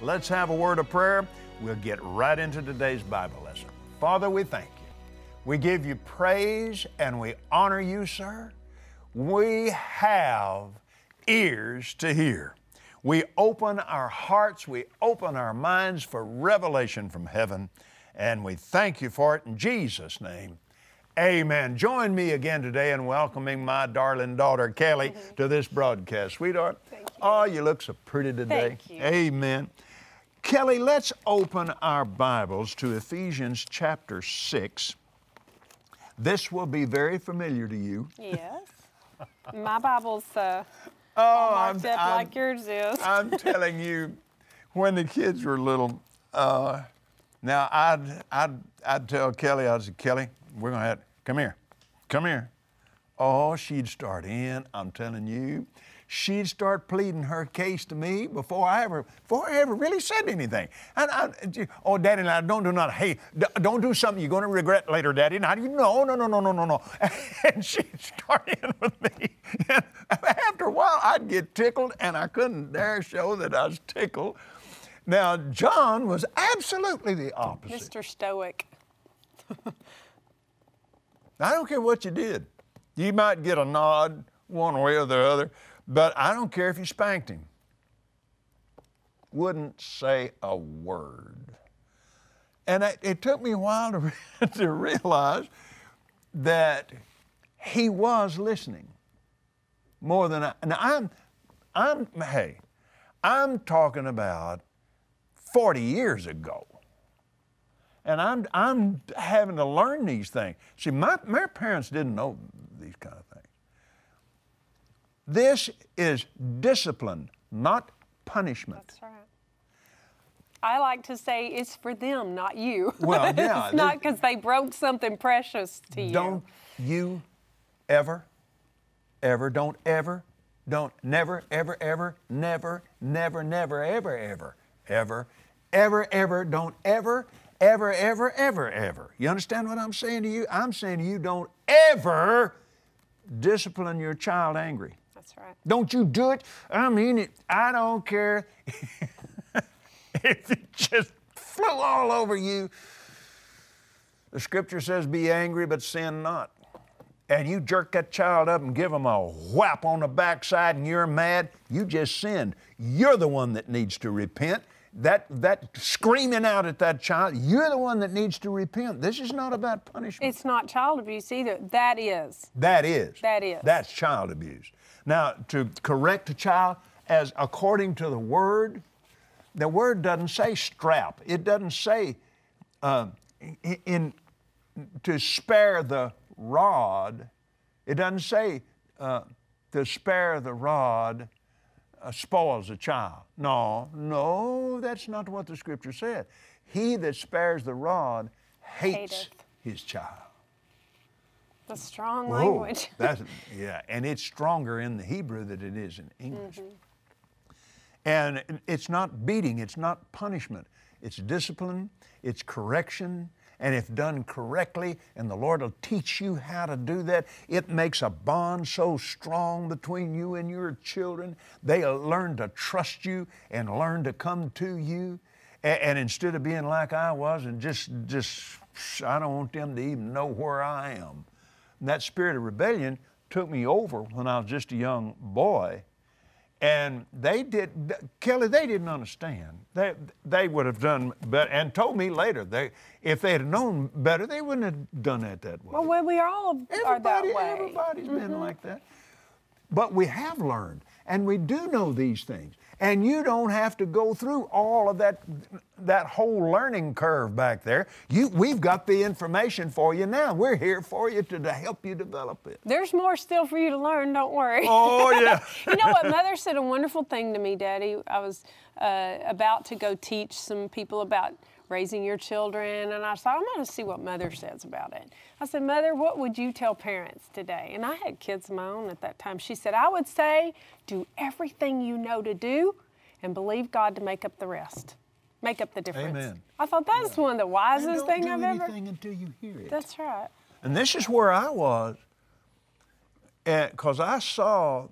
let's have a word of prayer. We'll get right into today's Bible lesson. Father, we thank you. We give you praise and we honor you, sir. We have ears to hear. We open our hearts, we open our minds for revelation from heaven, and we thank you for it in Jesus' name. Amen. Join me again today in welcoming my darling daughter Kellie mm-hmm. to this broadcast. Sweetheart, Thank you. oh, you look so pretty today. Thank you. Amen. Kellie, let's open our Bibles to Ephesians chapter 6. This will be very familiar to you. Yes. My Bible's uh, oh, all marked I'm, up I'm, like yours is. I'm telling you, when the kids were little, uh, now I'd, I'd, I'd tell Kellie, I'd say, Kellie, we're going to have, come here, come here. Oh, she'd start in, I'm telling you. She'd start pleading her case to me before I ever, before I ever really said anything. And I, oh, Daddy, now don't do nothing. Hey, don't do something you're going to regret later, Daddy. Now, you no, no, no, no, no, no, no. And she'd start in with me. And after a while, I'd get tickled, and I couldn't dare show that I was tickled. Now, John was absolutely the opposite. Mr. Stoic. I don't care what you did. You might get a nod one way or the other, but I don't care if you spanked him. Wouldn't say a word. And it, it took me a while to, to realize that he was listening more than I. And I'm, I'm, hey, I'm talking about 40 years ago. And I'm, I'm having to learn these things. See, my, my parents didn't know these kind of things. This is discipline, not punishment. That's right. I like to say it's for them, not you. Well, yeah. it's not because they broke something precious to you. Don't you ever, ever, don't ever, don't never, ever, ever, never, never, never, ever, ever, ever, ever, ever, don't ever, ever, ever, ever, ever. You understand what I'm saying to you? I'm saying to you, don't ever discipline your child angry. That's right. Don't you do it. I mean it. I don't care if it just flew all over you. The scripture says, be angry, but sin not. And you jerk that child up and give him a whap on the backside and you're mad, you just sinned. You're the one that needs to repent that, that screaming out at that child, you're the one that needs to repent. This is not about punishment. It's not child abuse either. That is. That is. That is. That's child abuse. Now, to correct a child as according to the word, the word doesn't say strap. It doesn't say uh, in, to spare the rod. It doesn't say uh, to spare the rod uh, spoils a child. No, no, that's not what the scripture said. He that spares the rod hates his child. The strong Whoa, language. that's, yeah, and it's stronger in the Hebrew than it is in English. Mm-hmm. And it's not beating, it's not punishment, it's discipline, it's correction, and if done correctly, and the Lord will teach you how to do that, it makes a bond so strong between you and your children. They'll learn to trust you and learn to come to you. And, and instead of being like I was and just, just, I don't want them to even know where I am. And that spirit of rebellion took me over when I was just a young boy. And they did, Kellie, they didn't understand. They, they would have done better and told me later, they, if they had known better, they wouldn't have done it that way. Well, we all Everybody, are that way. Everybody's mm-hmm. been like that. But we have learned, and we do know these things. And you don't have to go through all of that, that whole learning curve back there. You, we've got the information for you now. We're here for you to, to help you develop it. There's more still for you to learn, don't worry. Oh, yeah. you know what? Mother said a wonderful thing to me, Daddy. I was uh, about to go teach some people about raising your children. And I thought, I'm going to see what mother says about it. I said, Mother, what would you tell parents today? And I had kids of my own at that time. She said, I would say, do everything you know to do and believe God to make up the rest. Make up the difference. Amen. I thought that's yeah. one of the wisest things I've ever. Anything until you hear it. That's right. And this is where I was, because I saw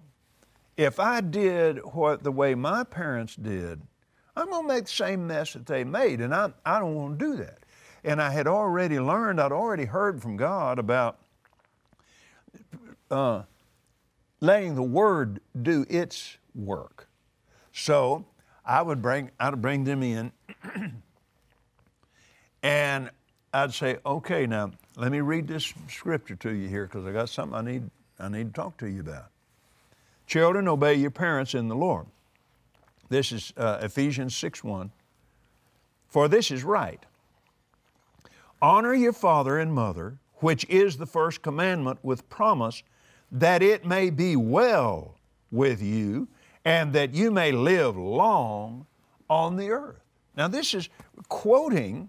if I did what the way my parents did, I'm going to make the same mess that they made, and I, I don't want to do that. And I had already learned, I'd already heard from God about uh, letting the Word do its work. So I would bring, I'd bring them in, and I'd say, okay, now let me read this scripture to you here because I got something I need, I need to talk to you about. Children, obey your parents in the Lord. This is uh, Ephesians 6 1. For this is right. Honor your father and mother, which is the first commandment with promise, that it may be well with you and that you may live long on the earth. Now, this is quoting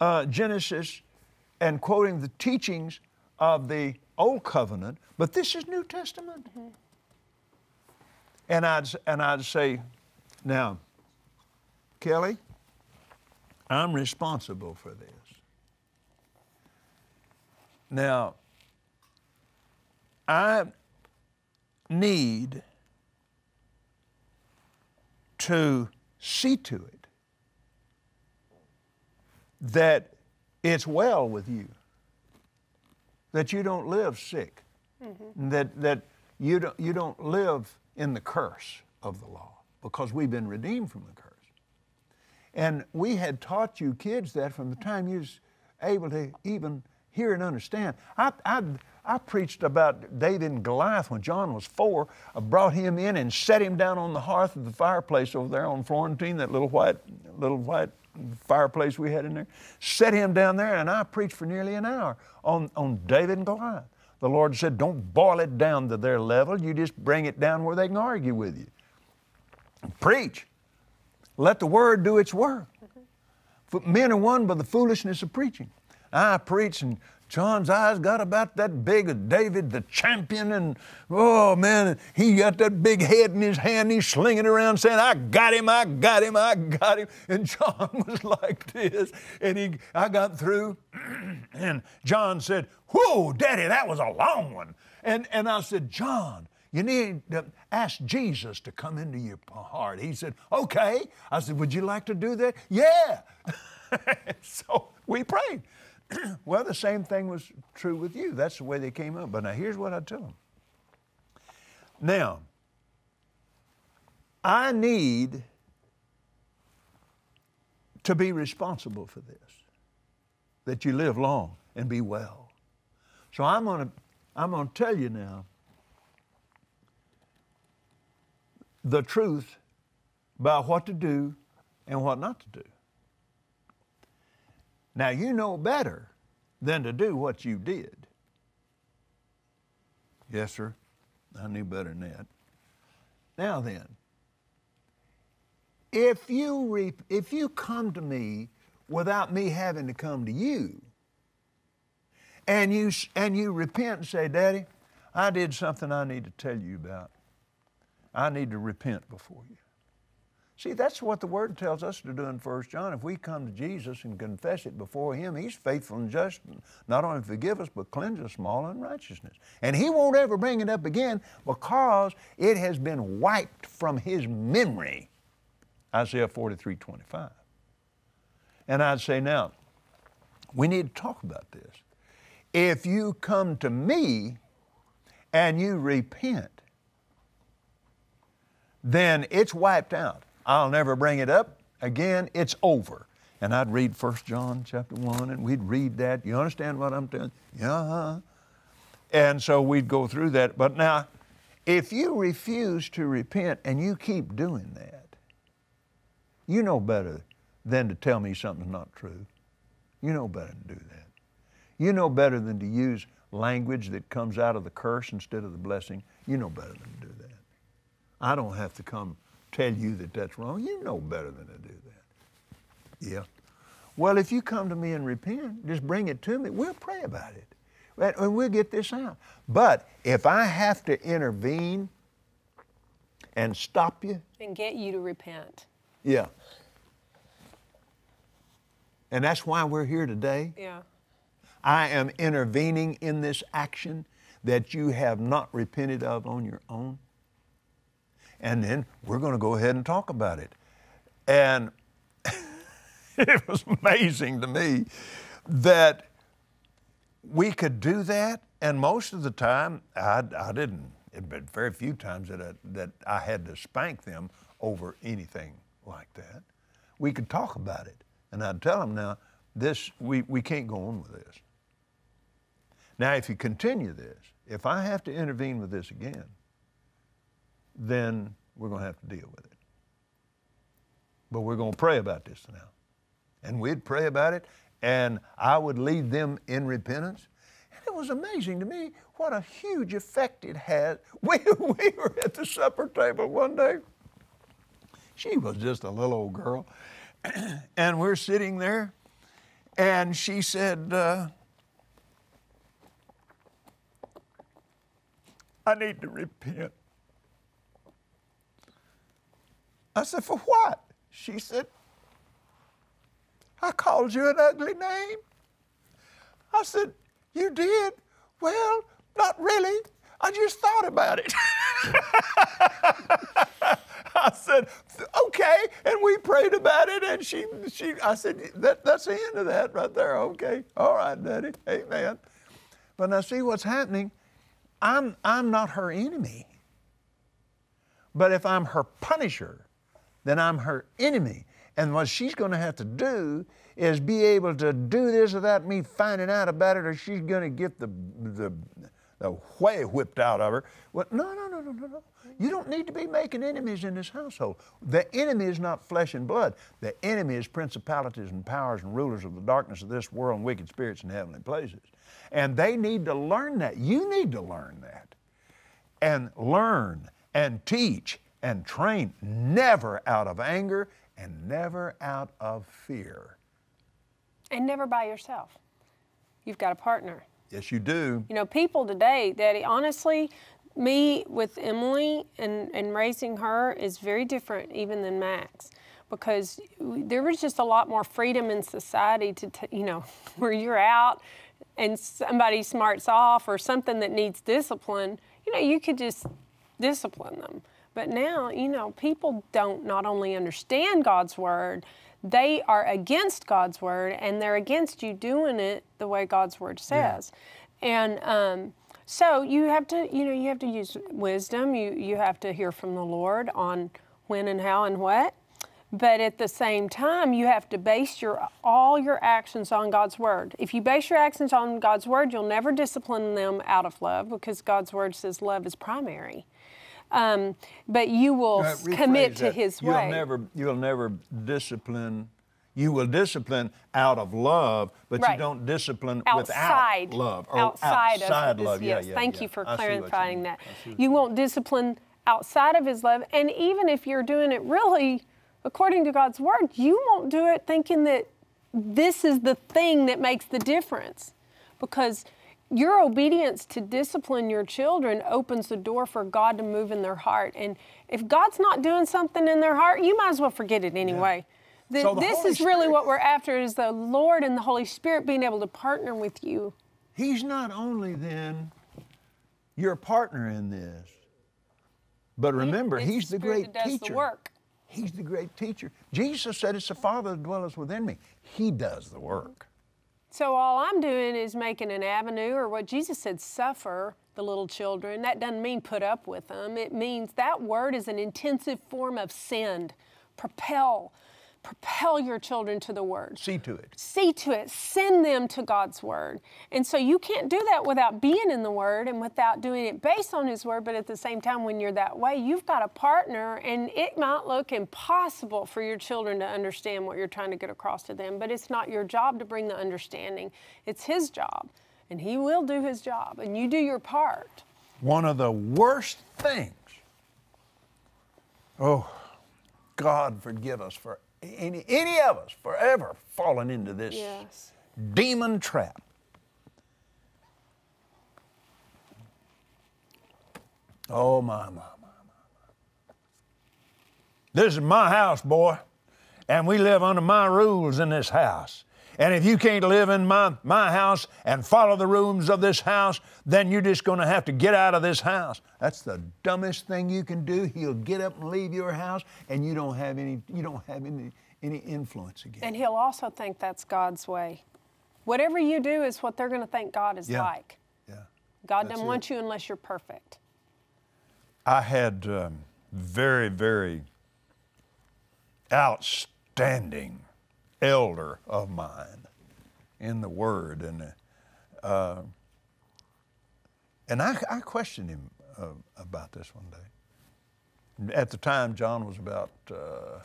uh, Genesis and quoting the teachings of the Old Covenant, but this is New Testament. Mm-hmm. And I'd, and I'd say, now, Kellie, I'm responsible for this. Now, I need to see to it that it's well with you, that you don't live sick, mm-hmm. that, that you, don't, you don't live in the curse of the law because we've been redeemed from the curse. And we had taught you kids that from the time you was able to even hear and understand. I, I, I preached about David and Goliath when John was four. I brought him in and set him down on the hearth of the fireplace over there on Florentine, that little white, little white fireplace we had in there. Set him down there, and I preached for nearly an hour on, on David and Goliath. The Lord said, Don't boil it down to their level. You just bring it down where they can argue with you. Preach. Let the word do its work. Men are won by the foolishness of preaching. I preach, and John's eyes got about that big of David, the champion, and oh man, he got that big head in his hand, he's slinging around saying, I got him, I got him, I got him. And John was like this. And he I got through, and John said, Whoa, Daddy, that was a long one. And and I said, John, you need to ask Jesus to come into your heart. He said, Okay. I said, Would you like to do that? Yeah. so we prayed. well, the same thing was true with you. That's the way they came up. But now here's what I tell them. Now, I need to be responsible for this, that you live long and be well. So I'm going to I'm going to tell you now the truth about what to do and what not to do. Now, you know better than to do what you did. Yes, sir. I knew better than that. Now then, if you, if you come to me without me having to come to you, and you, and you repent and say, Daddy, I did something I need to tell you about. I need to repent before you. See, that's what the Word tells us to do in 1 John. If we come to Jesus and confess it before Him, He's faithful and just, not only forgive us, but cleanse us from all unrighteousness. And He won't ever bring it up again because it has been wiped from His memory. Isaiah 43 25. And I'd say, now, we need to talk about this. If you come to me and you repent, then it's wiped out. I'll never bring it up again. It's over. And I'd read 1 John chapter 1 and we'd read that. You understand what I'm you? Yeah. And so we'd go through that. But now, if you refuse to repent and you keep doing that, you know better than to tell me something's not true. You know better than to do that. You know better than to use language that comes out of the curse instead of the blessing. You know better than to do that. I don't have to come tell you that that's wrong. You know better than to do that. Yeah. Well, if you come to me and repent, just bring it to me. We'll pray about it. And we'll get this out. But if I have to intervene and stop you and get you to repent. Yeah. And that's why we're here today. Yeah. I am intervening in this action that you have not repented of on your own and then we're going to go ahead and talk about it. And it was amazing to me that we could do that. And most of the time, I, I didn't. It been very few times that I, that I had to spank them over anything like that. We could talk about it. And I'd tell them now, this, we, we can't go on with this. Now, if you continue this, if I have to intervene with this again, then we're going to have to deal with it. But we're going to pray about this now. And we'd pray about it, and I would lead them in repentance. And it was amazing to me what a huge effect it had. We, we were at the supper table one day. She was just a little old girl. and we're sitting there, and she said, uh, I need to repent. I said, For what? She said, I called you an ugly name. I said, You did? Well, not really. I just thought about it. I said, okay, and we prayed about it, and she, she, I said, that, that's the end of that right there. Okay, all right, Daddy, amen. But now see what's happening. I'm, I'm not her enemy. But if I'm her punisher, then I'm her enemy. And what she's going to have to do is be able to do this without me finding out about it, or she's going to get the, the, the way whipped out of her. Well, no, no, no, no, no, no. You don't need to be making enemies in this household. The enemy is not flesh and blood. The enemy is principalities and powers and rulers of the darkness of this world and wicked spirits in heavenly places. And they need to learn that. You need to learn that. And learn and teach and train, never out of anger and never out of fear. And never by yourself. You've got a partner. Yes, you do. You know, people today, Daddy, honestly, me with Emily and, and raising her is very different even than Max because there was just a lot more freedom in society to, t- you know, where you're out and somebody smarts off or something that needs discipline, you know, you could just discipline them. But now, you know, people don't not only understand God's word, they are against God's word and they're against you doing it the way God's word says. Yeah. And um, so you have to, you know, you have to use wisdom. You you have to hear from the Lord on when and how and what. But at the same time, you have to base your all your actions on God's word. If you base your actions on God's word, you'll never discipline them out of love because God's word says love is primary. Um, but you will uh, commit to that. His you'll way. Never, you'll never discipline. You will discipline out of love, but right. you don't discipline outside, without love. Or outside, outside of love. Yes, yeah, yeah, thank yeah. you for clarifying you that. You, you won't discipline outside of His love, and even if you're doing it really according to God's word, you won't do it thinking that this is the thing that makes the difference, because your obedience to discipline your children opens the door for God to move in their heart. And if God's not doing something in their heart, you might as well forget it anyway. Yeah. So this Holy is Spirit, really what we're after is the Lord and the Holy Spirit being able to partner with you. He's not only then your partner in this, but remember, it's he's the, the great teacher. The work. He's the great teacher. Jesus said it's the Father that dwelleth within me. He does the work. So all I'm doing is making an avenue, or what Jesus said, suffer the little children. That doesn't mean put up with them. It means that word is an intensive form of send, propel, propel your children to the word. See to it. See to it. Send them to God's word. And so you can't do that without being in the word and without doing it based on his word, but at the same time when you're that way, you've got a partner and it might look impossible for your children to understand what you're trying to get across to them, but it's not your job to bring the understanding. It's his job. And he will do his job and you do your part. One of the worst things. Oh, God forgive us for any, any of us forever fallen into this yes. demon trap. Oh, my, my, my, my. This is my house, boy, and we live under my rules in this house. And if you can't live in my, my house and follow the rooms of this house, then you're just going to have to get out of this house. That's the dumbest thing you can do. He'll get up and leave your house, and you don't have any, you don't have any, any influence again. And he'll also think that's God's way. Whatever you do is what they're going to think God is Yeah. like. yeah. God That's doesn't it. want you unless you're perfect. I had um, very, very outstanding elder of mine in the Word, and uh, and I, I questioned him uh, about this one day. At the time, John was about uh,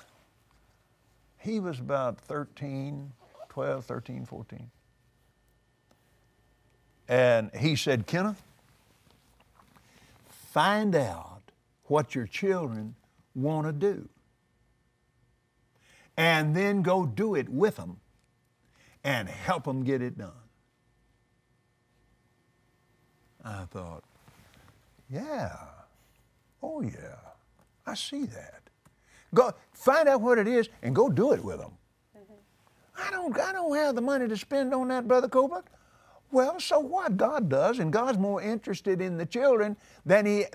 he was about 13, 12, 13, 14. And he said, Kenneth, find out what your children want to do. And then go do it with them and help them get it done. I thought, yeah, oh yeah, I see that. Go find out what it is and go do it with them. Mm-hmm. I don't, I don't have the money to spend on that, Brother Copeland. Well, so what? God does, and God's more interested in the children than he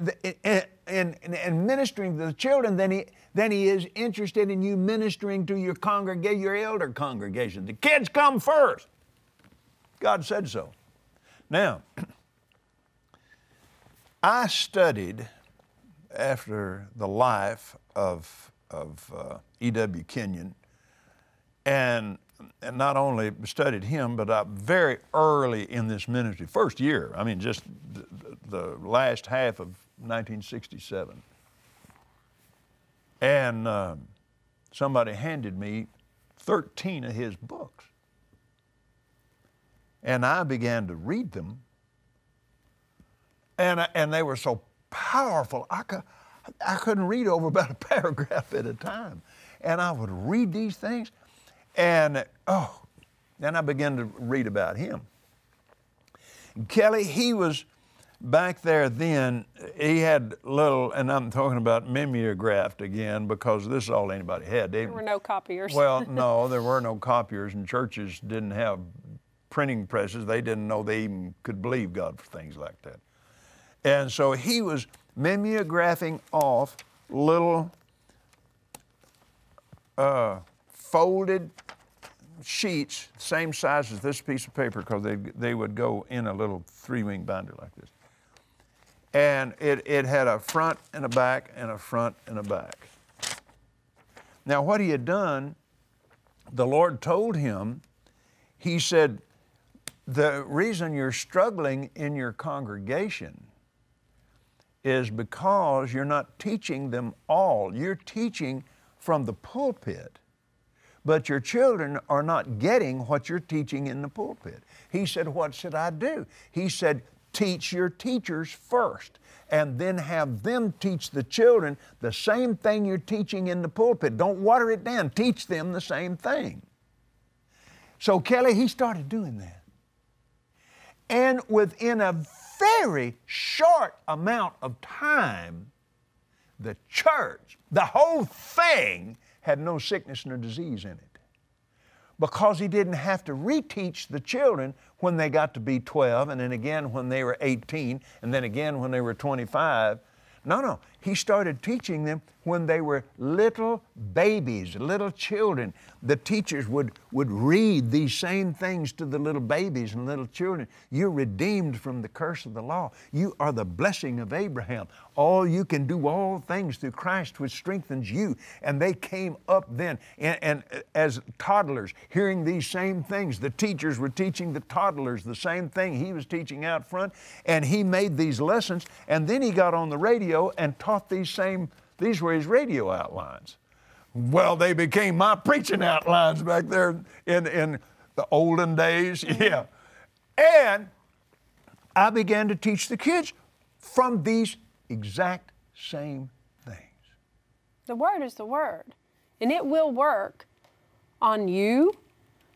in, in, in ministering to the children than he than he is interested in you ministering to your congregation, your elder congregation. The kids come first. God said so. Now, I studied after the life of of uh, E.W. Kenyon, and and not only studied him, but I very early in this ministry, first year, I mean, just the, the last half of 1967. And um, somebody handed me 13 of his books. And I began to read them. And, and they were so powerful, I, could, I couldn't read over about a paragraph at a time. And I would read these things, and oh, then I began to read about him. Kellie, he was back there then, he had little, and I'm talking about mimeographed again because this is all anybody had. They, There were no copiers. well, no, there were no copiers, and churches didn't have printing presses. They didn't know they even could believe God for things like that. And so he was mimeographing off little uh, folded sheets, same size as this piece of paper, because they, they would go in a little three wing binder like this. And it, it had a front and a back, and a front and a back. Now, what he had done, the Lord told him, He said, The reason you're struggling in your congregation is because you're not teaching them all. You're teaching from the pulpit, but your children are not getting what you're teaching in the pulpit. He said, What should I do? He said, Teach your teachers first, and then have them teach the children the same thing you're teaching in the pulpit. Don't water it down, teach them the same thing. So, Kellie, he started doing that. And within a very short amount of time, the church, the whole thing, had no sickness nor disease in it. Because he didn't have to reteach the children when they got to be 12, and then again when they were 18, and then again when they were 25. No, no. He started teaching them when they were little babies, little children. The teachers would, would read these same things to the little babies and little children. You're redeemed from the curse of the law. You are the blessing of Abraham. All you can do all things through Christ which strengthens you. And they came up then and, and as toddlers hearing these same things. The teachers were teaching the toddlers the same thing he was teaching out front. And he made these lessons. And then he got on the radio and taught these same, these were his radio outlines. Well, they became my preaching outlines back there in, in the olden days. Mm-hmm. Yeah. And I began to teach the kids from these exact same things. The word is the word, and it will work on you.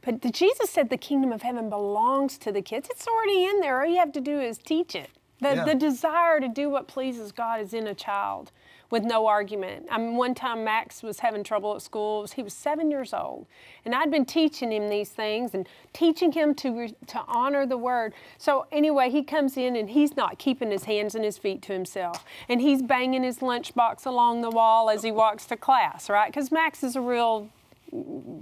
But the, Jesus said the kingdom of heaven belongs to the kids. It's already in there. All you have to do is teach it. The, Yeah. the desire to do what pleases God is in a child with no argument. I mean, one time Max was having trouble at school. He was seven years old, and I'd been teaching him these things and teaching him to to honor the word. So anyway, he comes in and he's not keeping his hands and his feet to himself, and he's banging his lunchbox along the wall as he walks to class, right? Because Max is a real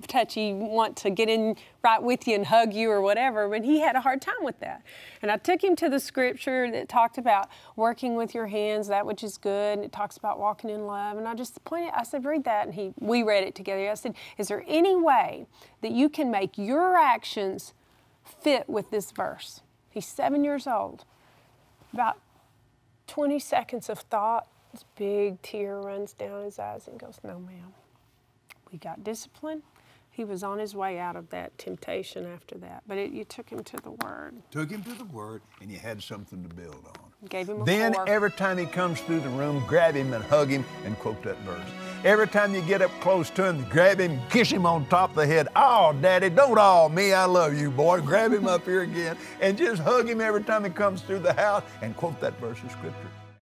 touchy, want to get in right with you and hug you or whatever, but he had a hard time with that. And I took him to the scripture that talked about working with your hands, that which is good, and it talks about walking in love. And I just pointed, I said, read that, and he, we read it together. I said, is there any way that you can make your actions fit with this verse? He's seven years old. About 20 seconds of thought, this big tear runs down his eyes and goes, no, ma'am. He got discipline. He was on his way out of that temptation after that. But it, you took him to the Word. Took him to the Word, and you had something to build on. Gave him a Then every time he comes through the room, grab him and hug him and quote that verse. Every time you get up close to him, grab him, kiss him on top of the head. Oh, Daddy, don't all me, I love you, boy. Grab him up here again and just hug him every time he comes through the house and quote that verse of Scripture.